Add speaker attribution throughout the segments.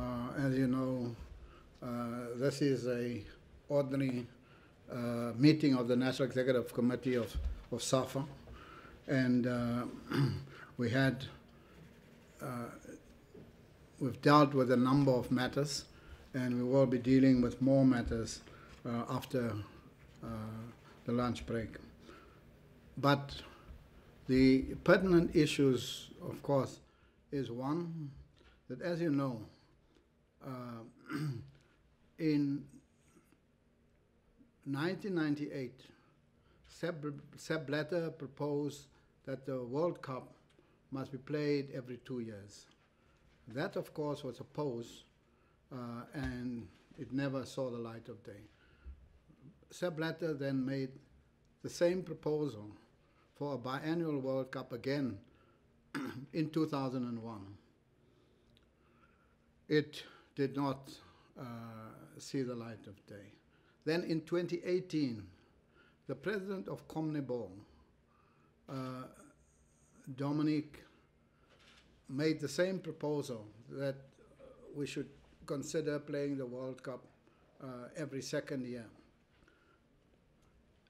Speaker 1: Uh, as you know, uh, this is a ordinary uh, meeting of the National Executive Committee of, of SAFA, and we had we've dealt with a number of matters, and we will be dealing with more matters uh, after uh, the lunch break. But the pertinent issues, of course, is one that, as you know, in 1998, Sepp, Sepp Blatter proposed that the World Cup must be played every two years. That, of course, was opposed, uh, and it never saw the light of day. Sepp Blatter then made the same proposal for a biannual World Cup again in 2001. It did not uh, see the light of day. Then in 2018, the president of CONMEBOL, uh, Dominique, made the same proposal that we should consider playing the World Cup uh, every second year.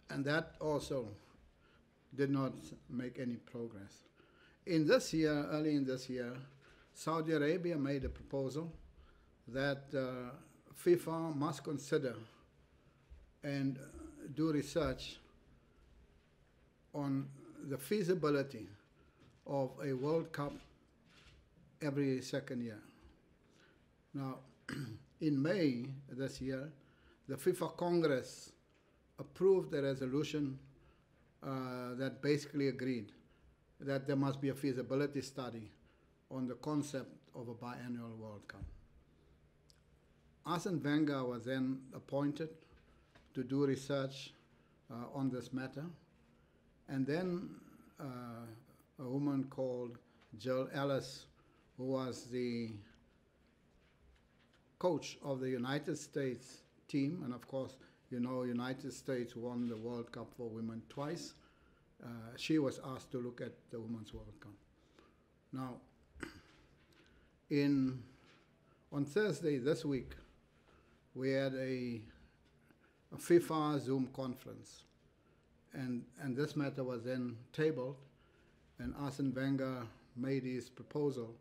Speaker 1: And that also did not make any progress. In this year, early in this year, Saudi Arabia made a proposal that uh, FIFA must consider and do research on the feasibility of a World Cup every second year. Now, in May this year, the FIFA Congress approved a resolution uh, that basically agreed that there must be a feasibility study on the concept of a biannual World Cup. Arsene Wenger was then appointed to do research uh, on this matter, and then uh, a woman called Jill Ellis, who was the coach of the United States team, and of course, you know, United States won the World Cup for women twice. Uh, she was asked to look at the Women's World Cup. Now, in on Thursday this week, we had a, a FIFA Zoom conference, and and this matter was then tabled, and Arsene Wenger made his proposal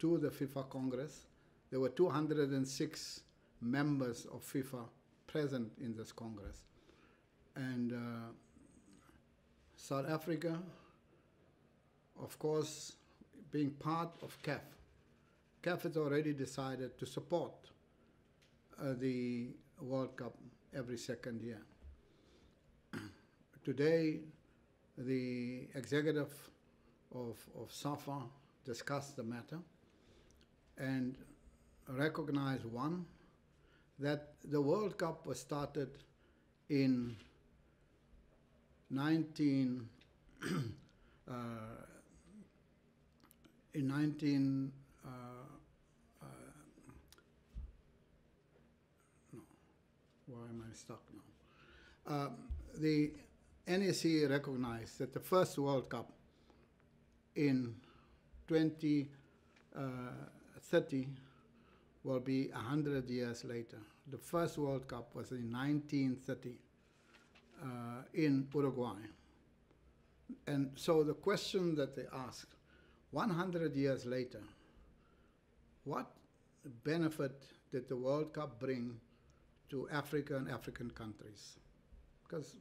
Speaker 1: to the FIFA Congress. There were 206 members of FIFA present in this Congress. And uh, South Africa, of course, being part of CAF, CAF has already decided to support uh, the World Cup every second year. Today, the executive of, of SAFA discussed the matter and recognized one, that the World Cup was started in 19 uh, in 19 uh, uh, no why am I stuck now um, the NEC recognized that the first World Cup in 2030 uh, will be 100 years later. The first World Cup was in 1930 uh, in Uruguay. And so the question that they asked, 100 years later, what benefit did the World Cup bring to Africa and African countries? Because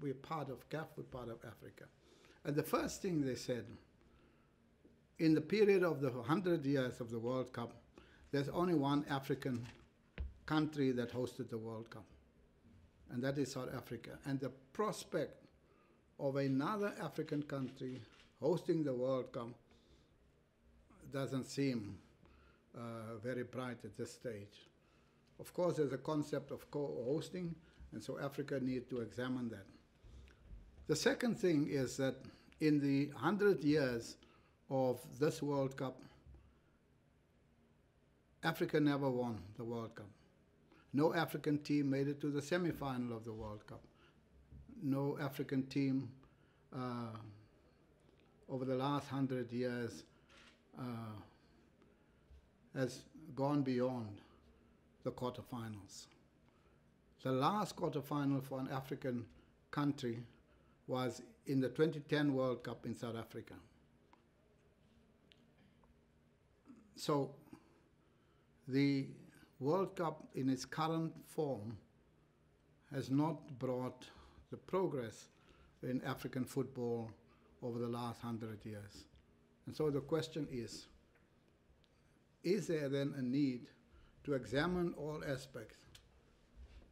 Speaker 1: we're part of CAF, we're part of Africa. And the first thing they said, in the period of the 100 years of the World Cup, there's only one African country that hosted the World Cup, and that is South Africa. And the prospect of another African country hosting the World Cup doesn't seem uh, very bright at this stage. Of course, there's a concept of co-hosting, and so Africa needs to examine that. The second thing is that in the 100 years of this World Cup, Africa never won the World Cup. No African team made it to the semi-final of the World Cup. No African team uh, over the last hundred years uh, has gone beyond the quarterfinals. The last quarterfinal for an African country was in the 2010 World Cup in South Africa. So the World Cup in its current form has not brought the progress in African football over the last hundred years. And so the question is, is there then a need to examine all aspects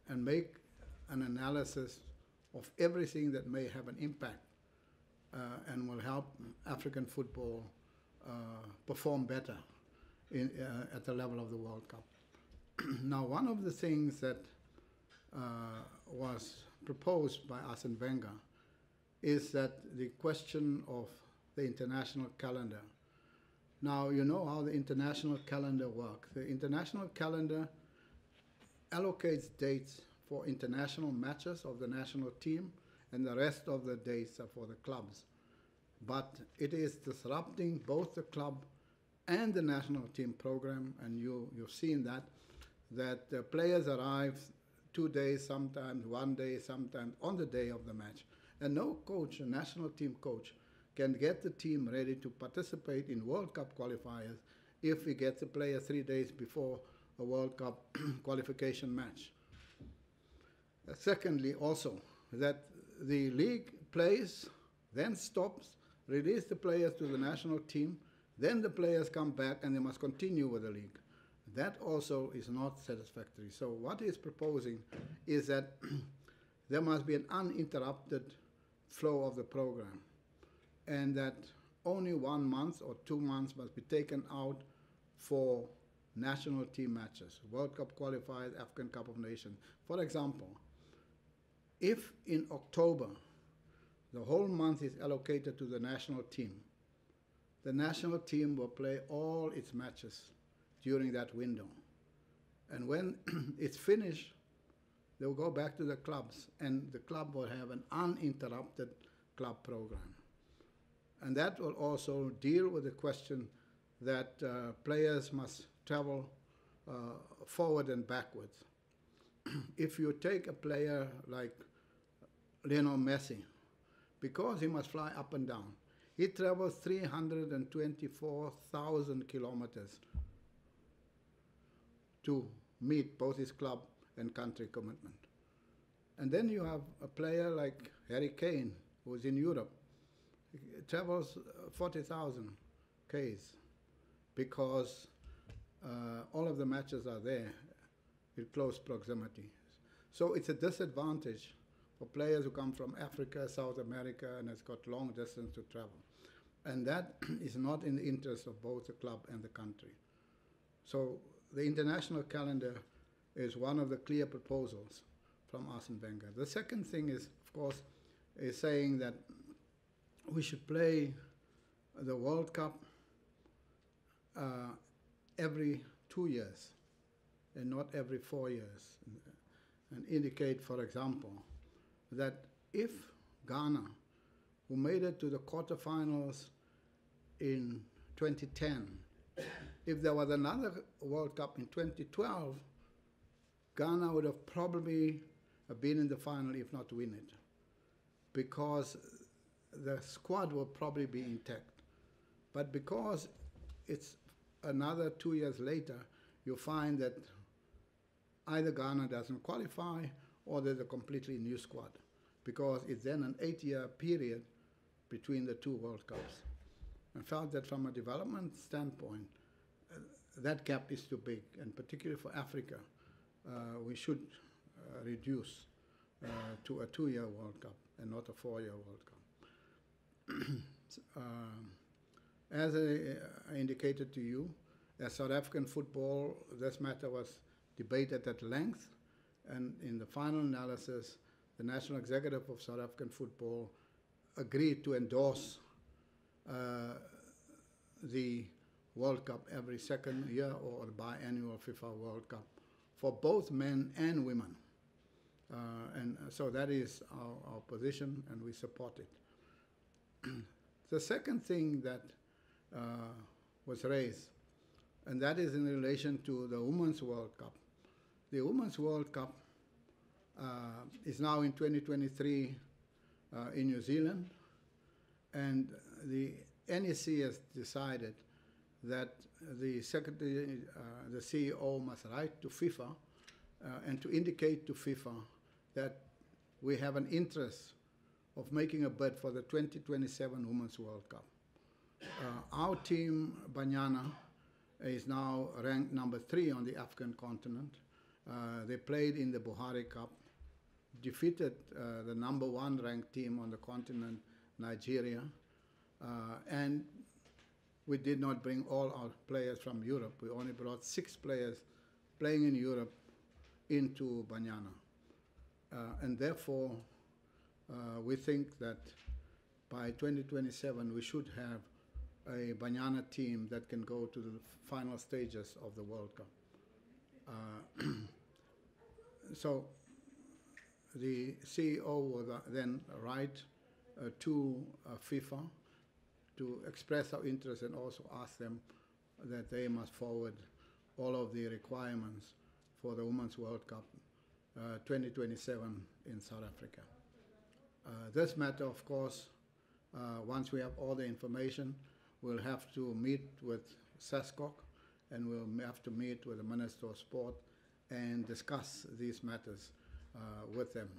Speaker 1: and make an analysis of everything that may have an impact uh, and will help African football uh, perform better in, uh, at the level of the World Cup. now, one of the things that uh, was proposed by Arsene Wenger is that the question of the international calendar. Now, you know how the international calendar works. The international calendar allocates dates for international matches of the national team, and the rest of the dates are for the clubs. But it is disrupting both the club and the national team program, and you, you've seen that, that the players arrive two days, sometimes one day, sometimes on the day of the match. And no coach, a national team coach, can get the team ready to participate in World Cup qualifiers if we get the player three days before a World Cup qualification match. Uh, secondly, also, that the league plays, then stops, release the players to the national team, then the players come back and they must continue with the league. That also is not satisfactory. So what he's proposing is that there must be an uninterrupted flow of the program and that only one month or two months must be taken out for national team matches, World Cup qualifiers, African Cup of Nations. For example, if in October the whole month is allocated to the national team, the national team will play all its matches during that window. And when it's finished, they'll go back to the clubs, and the club will have an uninterrupted club program. And that will also deal with the question that uh, players must travel uh, forward and backwards. if you take a player like Lionel Messi, because he must fly up and down, he travels 324,000 kilometers to meet both his club and country commitment. And then you have a player like Harry Kane, who's in Europe. Travels 40,000 Ks because uh, all of the matches are there in close proximity. So it's a disadvantage for players who come from Africa, South America, and has got long distance to travel. And that is not in the interest of both the club and the country. So the international calendar is one of the clear proposals from Arsene Wenger. The second thing is, of course, is saying that we should play the World Cup uh, every two years and not every four years. And indicate, for example, that if Ghana, who made it to the quarterfinals in 2010, if there was another World Cup in 2012, Ghana would have probably been in the final, if not win it, because the squad will probably be intact. But because it's another two years later, you find that either Ghana doesn't qualify or there's a completely new squad, because it's then an eight-year period between the two World Cups. I felt that from a development standpoint, uh, that gap is too big, and particularly for Africa, uh, we should uh, reduce uh, to a two-year World Cup and not a four-year World Cup. Um, as I, I, indicated to you, as South African football, this matter was debated at length, and in the final analysis, the National Executive of South African Football agreed to endorse uh, the World Cup every second year or biannual FIFA World Cup for both men and women. Uh, and so that is our, our, position, and we support it. the second thing that uh, was raised and that is in relation to the Women's World Cup. The Women's World Cup uh, is now in 2023 uh, in New Zealand, and the NEC has decided that the secretary, uh, the CEO must write to FIFA uh, and to indicate to FIFA that we have an interest of making a bid for the 2027 Women's World Cup. Uh, our team, Banyana, is now ranked number three on the African continent. Uh, they played in the Buhari Cup, defeated uh, the number one ranked team on the continent, Nigeria, uh, and we did not bring all our players from Europe. We only brought six players playing in Europe into Banyana. Uh, and therefore, uh, we think that by 2027 we should have a Banyana team that can go to the final stages of the World Cup. Uh, so the CEO will then write uh, to uh, FIFA to express our interest and also ask them that they must forward all of the requirements for the Women's World Cup uh, 2027 in South Africa. Uh, this matter, of course, uh, once we have all the information, we'll have to meet with SASCOC and we'll have to meet with the Minister of Sport and discuss these matters uh, with them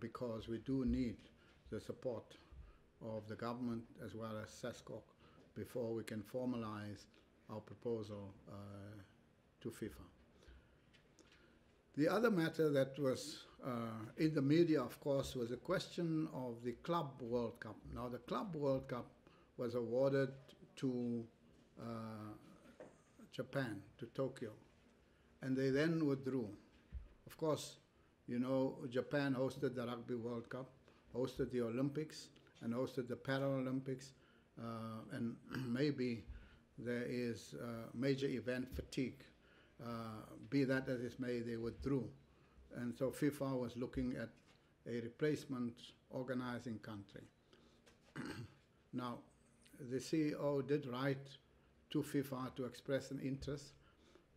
Speaker 1: because we do need the support of the government as well as SASCOC before we can formalize our proposal uh, to FIFA. The other matter that was uh, in the media, of course, was a question of the Club World Cup. Now, the Club World Cup was awarded to uh, Japan, to Tokyo, and they then withdrew. Of course, you know, Japan hosted the Rugby World Cup, hosted the Olympics, and hosted the Paralympics, uh, and maybe there is uh, major event fatigue. Uh, be that as it may, they withdrew. And so FIFA was looking at a replacement organizing country. now, the CEO did write to FIFA to express an interest.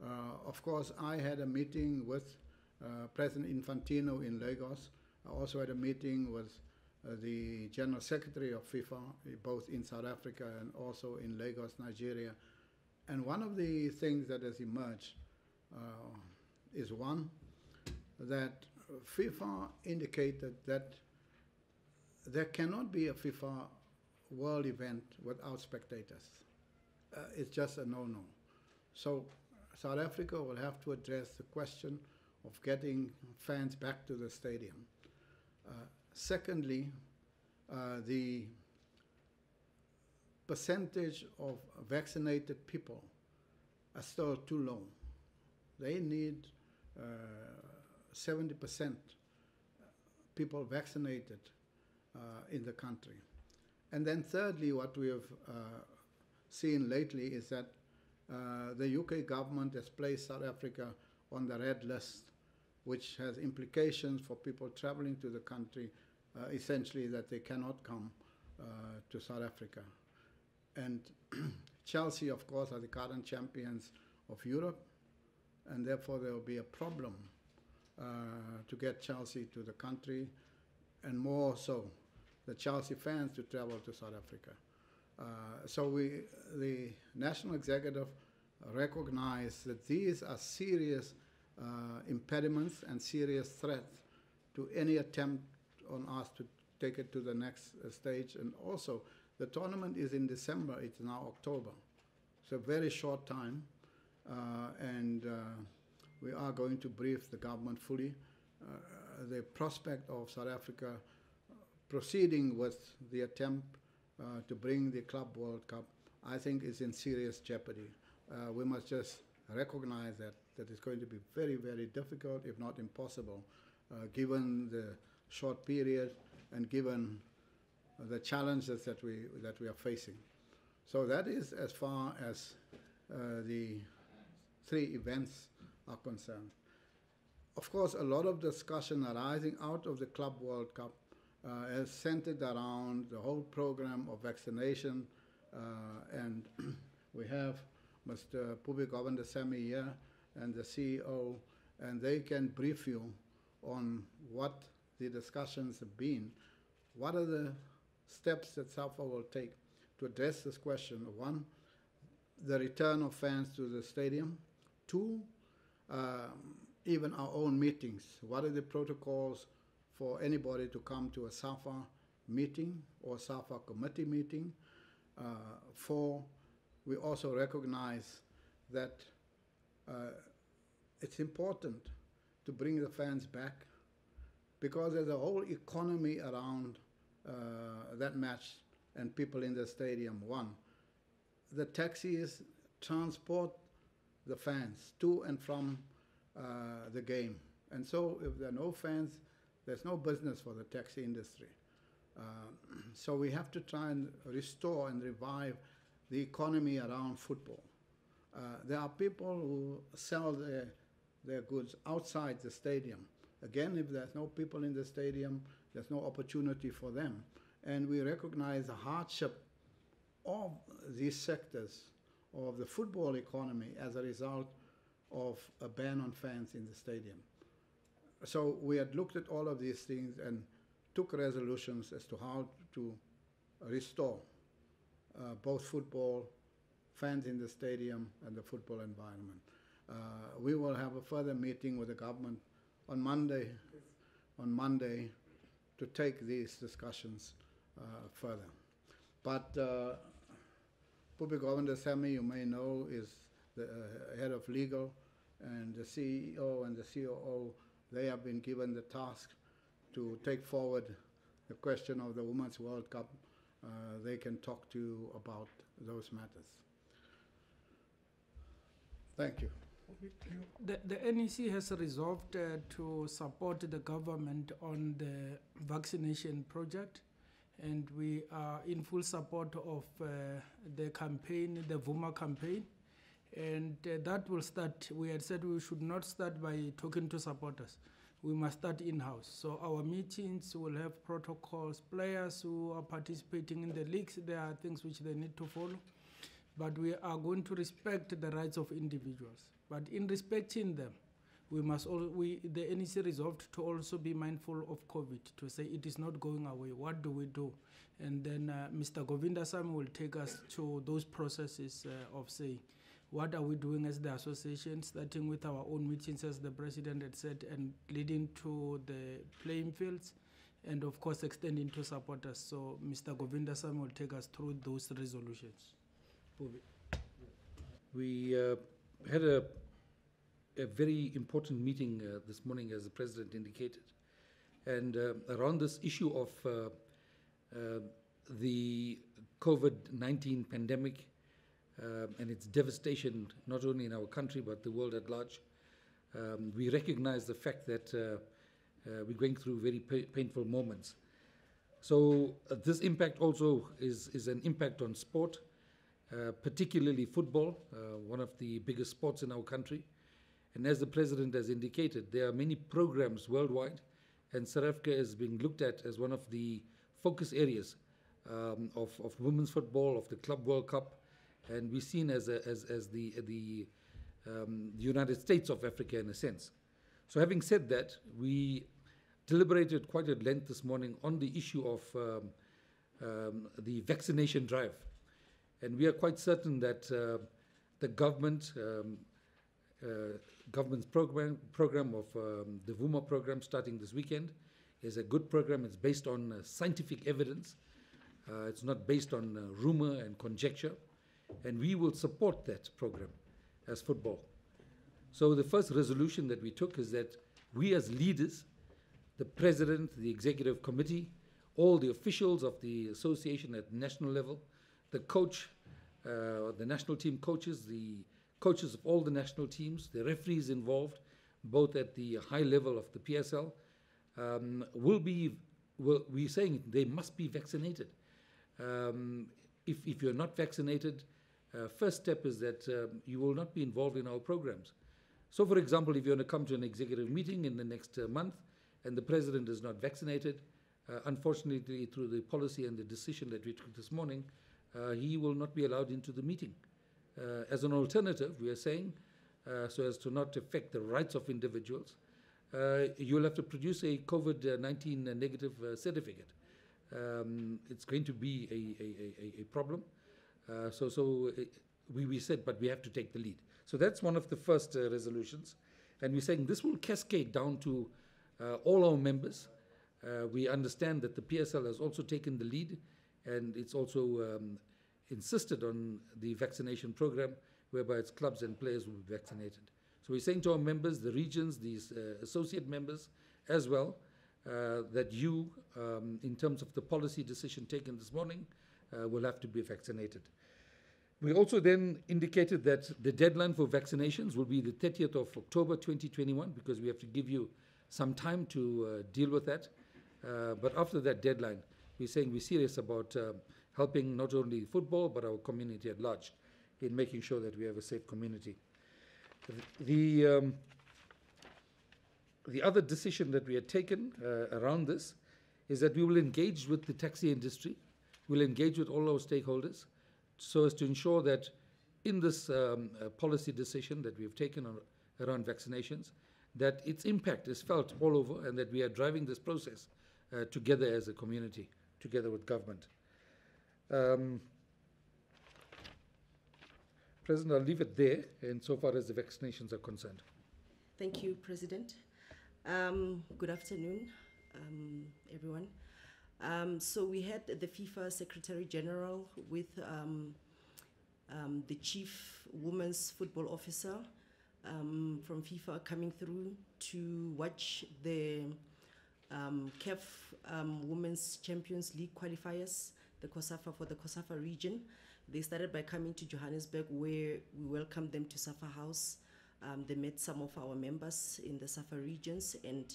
Speaker 1: Uh, of course, I had a meeting with uh, President Infantino in Lagos. I also had a meeting with uh, the General Secretary of FIFA, both in South Africa and also in Lagos, Nigeria. And one of the things that has emerged is one that FIFA indicated that there cannot be a FIFA world event without spectators. Uh, it's just a no-no. So South Africa will have to address the question of getting fans back to the stadium. Uh, Secondly, uh, the percentage of vaccinated people are still too low. They need uh, 70% people vaccinated uh, in the country. And then thirdly, what we have uh, seen lately is that uh, the UK government has placed South Africa on the red list, which has implications for people traveling to the country uh, essentially that they cannot come uh, to South Africa. And Chelsea, of course, are the current champions of Europe, and therefore there will be a problem uh, to get Chelsea to the country, and more so, the Chelsea fans to travel to South Africa. Uh, so we, the national executive, recognize that these are serious uh, impediments and serious threats to any attempt on us to take it to the next uh, stage. And also, the tournament is in December, it's now October. A very short time, and uh, we are going to brief the government fully. Uh, the prospect of South Africa proceeding with the attempt uh, to bring the Club World Cup, I think, is in serious jeopardy. Uh, we must just recognize that that is going to be very, very difficult, if not impossible, given the short period and given the challenges that we, that we are facing. So that is as far as uh, the three events are concerned. Of course, a lot of discussion arising out of the Club World Cup uh, is centered around the whole program of vaccination, uh, and we have Mr. Poobie here and the CEO, and they can brief you on what the discussions have been. What are the steps that SAFA will take to address this question? One, the return of fans to the stadium. Two, um, even our own meetings. What are the protocols for anybody to come to a SAFA meeting or SAFA committee meeting? Uh, four, we also recognize that uh, it's important to bring the fans back because there's a whole economy around uh, that match and people in the stadium. One, the taxis transport the fans to and from uh, the game. And so if there are no fans, there's no business for the taxi industry. Uh, so we have to try and restore and revive the economy around football. Uh, there are people who sell their, their goods outside the stadium. Again, if there's no people in the stadium, there's no opportunity for them. And we recognize the hardship of these sectors of the football economy as a result of a ban on fans in the stadium. So we had looked at all of these things and took resolutions as to how to restore uh, both football, fans in the stadium, and the football environment. Uh, we will have a further meeting with the government on Monday, on Monday, to take these discussions uh, further. But uh, Poobie Govindasamy, you may know, is the uh, head of legal, and the CEO and the COO, they have been given the task to take forward the question of the Women's World Cup. Uh, they can talk to you about those matters. Thank you.
Speaker 2: The, the NEC has resolved uh, to support the government on the vaccination project, and we are in full support of uh, the campaign, the Vooma campaign. And uh, that will start. We had said we should not start by talking to supporters. We must start in house. So, our meetings will have protocols. Players who are participating in the leagues, there are things which they need to follow. But we are going to respect the rights of individuals. But in respecting them, we must all we the NEC resolved to also be mindful of COVID to say it is not going away. What do we do? And then uh, Mr. Govindasamy will take us to those processes uh, of saying what are we doing as the association, starting with our own meetings as the president had said, and leading to the playing fields, and of course extending to supporters. So Mr. Govindasamy will take us through those resolutions.
Speaker 3: We uh, had a, a very important meeting uh, this morning, as the president indicated, and uh, around this issue of uh, uh, the COVID 19 pandemic uh, and its devastation, not only in our country but the world at large. Um, we recognize the fact that we're going through very pa- painful moments. So, this impact also is, is an impact on sport. Uh, particularly football, uh, one of the biggest sports in our country. And as the president has indicated, there are many programs worldwide, and South Africa is being looked at as one of the focus areas um, of, of women's football, of the Club World Cup, and we're seen as, a, as, as the, the um, United States of Africa in a sense. So, having said that, we deliberated quite at length this morning on the issue of um, um, the vaccination drive. And we are quite certain that uh, the government, um, uh, government's program, program of um, the Vooma program starting this weekend is a good program. It's based on uh, scientific evidence. Uh, it's not based on uh, rumor and conjecture. And we will support that program as football. So the first resolution that we took is that we as leaders, the president, the executive committee, all the officials of the association at national level, the coach, uh, the national team coaches, the coaches of all the national teams, the referees involved, both at the high level of the PSL, um, will be, will, we're saying they must be vaccinated. Um, if, if you're not vaccinated, uh, first step is that um, you will not be involved in our programs. So, for example, if you're going to come to an executive meeting in the next uh, month and the president is not vaccinated, uh, unfortunately, through the policy and the decision that we took this morning, uh, he will not be allowed into the meeting. Uh, as an alternative, we are saying, uh, so as to not affect the rights of individuals, uh, you'll have to produce a COVID 19 negative uh, certificate. Um, it's going to be a, a, a, a problem. Uh, so so uh, we, we said, but we have to take the lead. So that's one of the first resolutions. And we're saying this will cascade down to all our members. we understand that the PSL has also taken the lead and it's also um, insisted on the vaccination program whereby its clubs and players will be vaccinated. So we're saying to our members, the regions, these uh, associate members as well, uh, that you, um, in terms of the policy decision taken this morning, uh, will have to be vaccinated. We also then indicated that the deadline for vaccinations will be the 30th of October 2021 because we have to give you some time to uh, deal with that. Uh, but after that deadline, we're saying we're serious about uh, helping not only football but our community at large in making sure that we have a safe community. The, um, the other decision that we had taken uh, around this is that we will engage with the taxi industry, we'll engage with all our stakeholders so as to ensure that in this um, uh, policy decision that we have taken on, around vaccinations, that its impact is felt all over and that we are driving this process uh, together as a community, together with government. Um, President, I'll leave it there insofar as the vaccinations are concerned.
Speaker 4: Thank you, President. Um, good afternoon, um, everyone. Um, so we had the FIFA Secretary General with um, um, the Chief Women's Football Officer from FIFA coming through to watch the um, CAF Women's Champions League qualifiers, the COSAFA for the COSAFA region. They started by coming to Johannesburg, where we welcomed them to Safa House. Um, they met some of our members in the Safa regions, and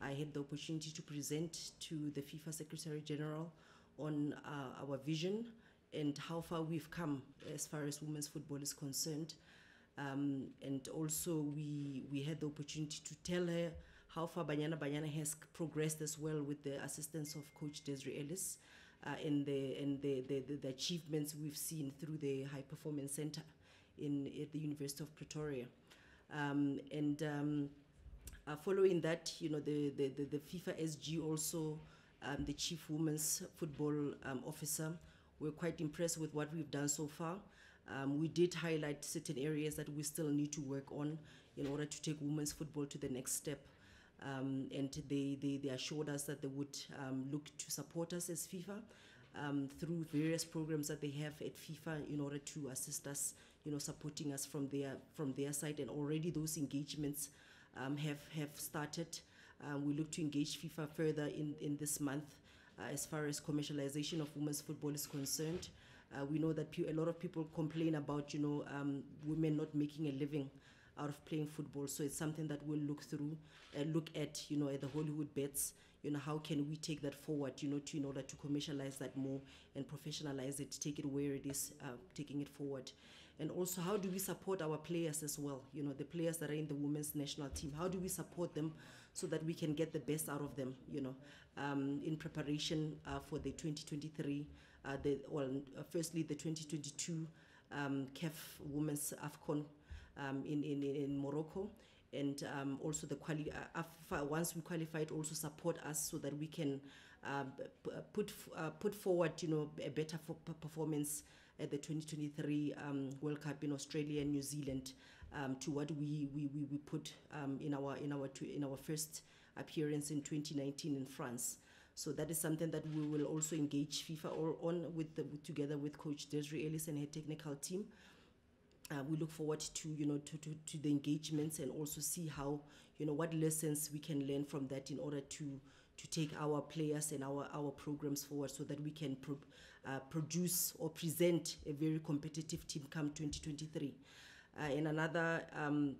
Speaker 4: I had the opportunity to present to the FIFA Secretary General on uh, our vision and how far we've come as far as women's football is concerned. Um, and also, we, we had the opportunity to tell her how far Banyana Banyana has progressed as well with the assistance of Coach Desiree Ellis uh, and, the, and the, the, the, achievements we've seen through the High Performance Center in, at the University of Pretoria. Um, and um, uh, following that, you know, the, the, the, the FIFA SG also, um, the chief women's football um, officer, we're quite impressed with what we've done so far. Um, we did highlight certain areas that we still need to work on in order to take women's football to the next step. Um, and they, they, they, assured us that they would um, look to support us as FIFA um, through various programs that they have at FIFA in order to assist us, you know, supporting us from their from their side. And already those engagements um, have have started. Um, we look to engage FIFA further in in this month uh, as far as commercialization of women's football is concerned. Uh, we know that a lot of people complain about, you know, um, women not making a living out of playing football. So it's something that we'll look through and look at, you know, at the Hollywoodbets. You know, how can we take that forward, you know, to in order to commercialize that more and professionalize it, take it where it is, uh, taking it forward. And also, how do we support our players as well? You know, the players that are in the women's national team. How do we support them so that we can get the best out of them? You know, um, in preparation uh, for the 2023, uh, the well, uh, firstly the 2022 um, CAF Women's Afcon um, in, in, in Morocco. And um, also the quali- uh, once we qualified, also support us so that we can uh, put uh, put forward, you know, a better performance at the 2023 um, World Cup in Australia and New Zealand um, to what we, we, we, we put um, in our in our in our first appearance in 2019 in France. So that is something that we will also engage FIFA on with the, together with Coach Desiree Ellis and her technical team uh, we look forward to you know to, to, to the engagements and also see how you know what lessons we can learn from that in order to to take our players and our our programs forward so that we can pro, uh, produce or present a very competitive team come 2023 uh, and another um,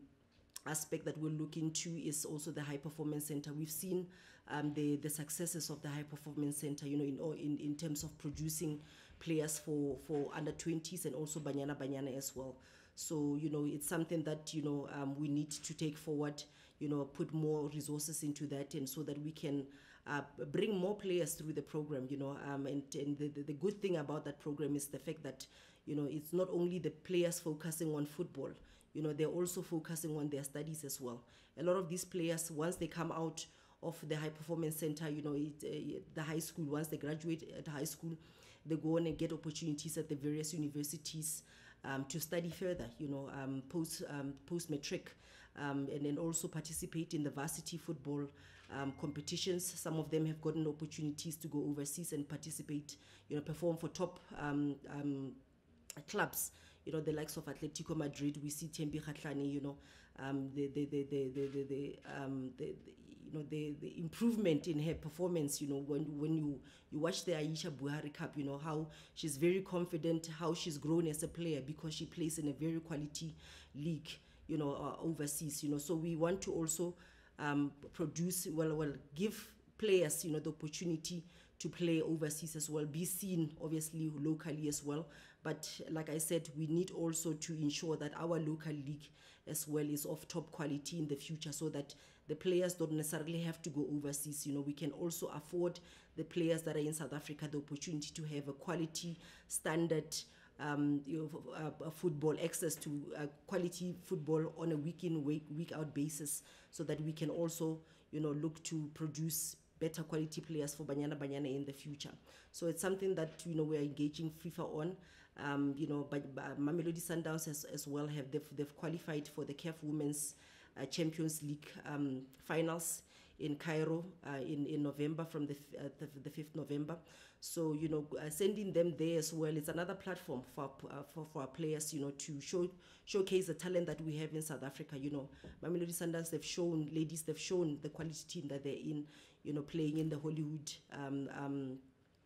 Speaker 4: aspect that we'll look into is also the high performance center. We've seen um, the the successes of the high performance center you know in in, in terms of producing players for for under 20s and also banyana banyana as well so, you know, it's something that, you know, um, we need to take forward, you know, put more resources into that and so that we can uh, bring more players through the program, you know. Um, and and the, the, good thing about that program is the fact that you know, it's not only the players focusing on football, you know, they're also focusing on their studies as well. A lot of these players, once they come out of the high performance center, you know, it, uh, the high school, once they graduate at high school, they go on and get opportunities at the various universities um, to study further, you know, um, post, um, post matric, um, and then also participate in the varsity football um, competitions. Some of them have gotten opportunities to go overseas and participate, you know, perform for top um, clubs. You know, the likes of Atletico Madrid, we see Thembi Kgatlana, you know, the, the, the, the, the, the, the, the, know the, the improvement in her performance you know when when you you watch the Aisha Buhari Cup you know how she's very confident how she's grown as a player because she plays in a very quality league you know uh, overseas you know. So we want to also um, produce well well give players you know the opportunity to play overseas as well be seen obviously locally as well but like i said we need also to ensure that our local league as well is of top quality in the future so that the players don't necessarily have to go overseas you know we can also afford the players that are in south africa the opportunity to have a quality standard um, you know, uh, uh, football access to uh, quality football on a week in week week out basis so that we can also you know look to produce better quality players for Banyana Banyana in the future. So it's something that you know we're engaging FIFA on. Um, you know, but, but Mamelodi Sundowns as, as well have they've, they've qualified for the CAF Women's uh, Champions League um, finals in Cairo uh, in in November from the uh, the, the 5th November. So you know, uh, sending them there as well. It's another platform for uh, for for our players. You know, to show showcase the talent that we have in South Africa. You know, Mamelodi Sundowns they've shown ladies they've shown the quality team that they're in. You know, playing in the Hollywood. Um, um,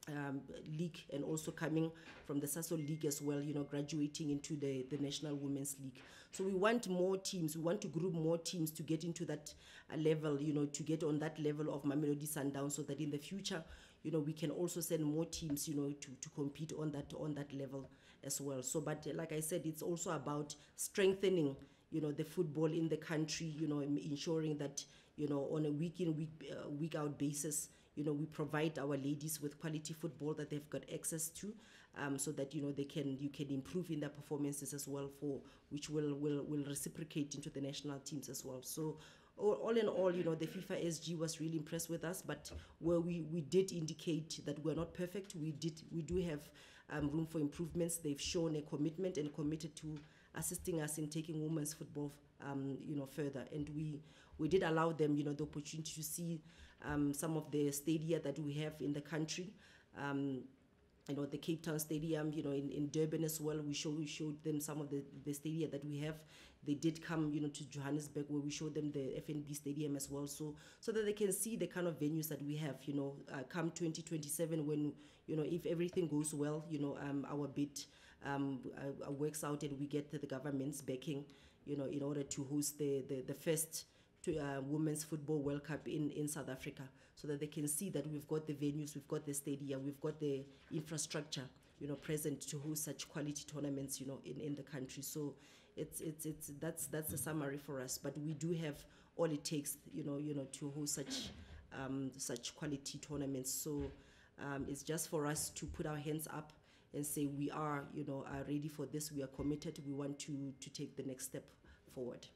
Speaker 4: um, league and also coming from the Sasol League as well, you know, graduating into the, the National Women's League. So we want more teams, we want to group more teams to get into that uh, level, you know, to get on that level of Mamelodi Sundown so that in the future, you know, we can also send more teams, you know, to, to compete on that on that level as well. So, but uh, like I said, it's also about strengthening, you know, the football in the country, you know, ensuring that, you know, on a week in, week, uh, week out basis, you know, we provide our ladies with quality football that they've got access to, um, so that you know they can you can improve in their performances as well for which will will will reciprocate into the national teams as well. So. All, in all, you know, the FIFA SG was really impressed with us, but where we, we did indicate that we're not perfect, we did we do have um, room for improvements. They've shown a commitment and committed to assisting us in taking women's football, um, you know, further. And we we did allow them, you know, the opportunity to see um, some of the stadia that we have in the country. Um, you know, the Cape Town Stadium, you know, in, in Durban as well, we, show, we showed them some of the, the stadia that we have. They did come, you know, to Johannesburg where we showed them the FNB Stadium as well, so so that they can see the kind of venues that we have, you know, uh, come 2027 when, you know, if everything goes well, you know, um, our bid um, uh, uh, works out and we get the, the government's backing, you know, in order to host the, the, the first to uh, Women's Football World Cup in, in South Africa so that they can see that we've got the venues, we've got the stadium, we've got the infrastructure, you know, present to host such quality tournaments, you know, in, in the country. So it's, it's, it's, that's, that's the summary for us. But we do have all it takes, you know, you know, to host such, um, such quality tournaments. So um, it's just for us to put our hands up and say we are, you know, are ready for this. We are committed. We want to, to take the next step forward.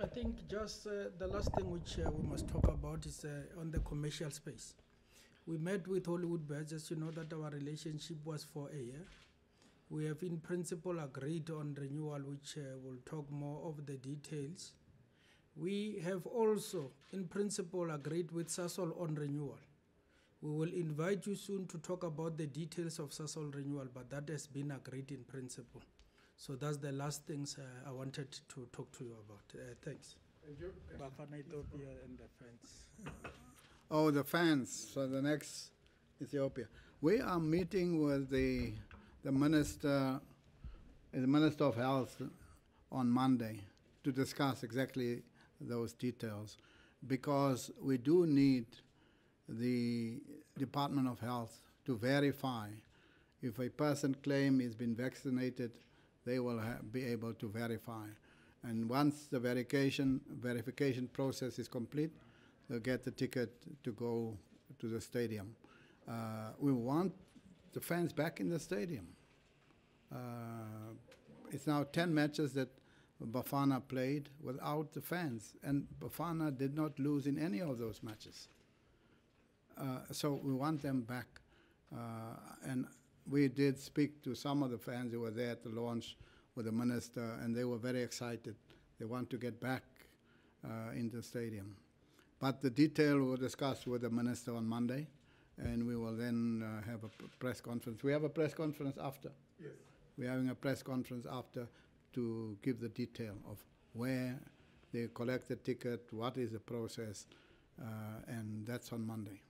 Speaker 2: I think just uh, the last thing which uh, we must talk about is uh, on the commercial space. We met with Hollywoodbets, as you know, that our relationship was for a year. We have, in principle, agreed on renewal, which uh, will talk more of the details. We have also, in principle, agreed with Sasol on renewal. We will invite you soon to talk about the details of Sasol renewal, but that has been agreed in principle. So that's the last things uh, I wanted to talk to you about. Uh, thanks. Bafana Ethiopia and the fence.
Speaker 1: Oh, the fans for the next Ethiopia. We are meeting with the, the minister, the Minister of Health on Monday to discuss exactly those details because we do need the Department of Health to verify if a person claim he's been vaccinated, they will be able to verify. And once the verification verification process is complete, they'll get the ticket to go to the stadium. Uh, we want the fans back in the stadium. Uh, it's now 10 matches that Bafana played without the fans, and Bafana did not lose in any of those matches. Uh, so we want them back. Uh, and we did speak to some of the fans who were there at the launch with the minister, and they were very excited. They want to get back uh, in the stadium. But the detail we'll discuss with the minister on Monday, and we will then uh, have a press conference. We have a press conference after.
Speaker 5: Yes.
Speaker 1: We're having a press conference after to give the detail of where they collect the ticket, what is the process, uh, and that's on Monday.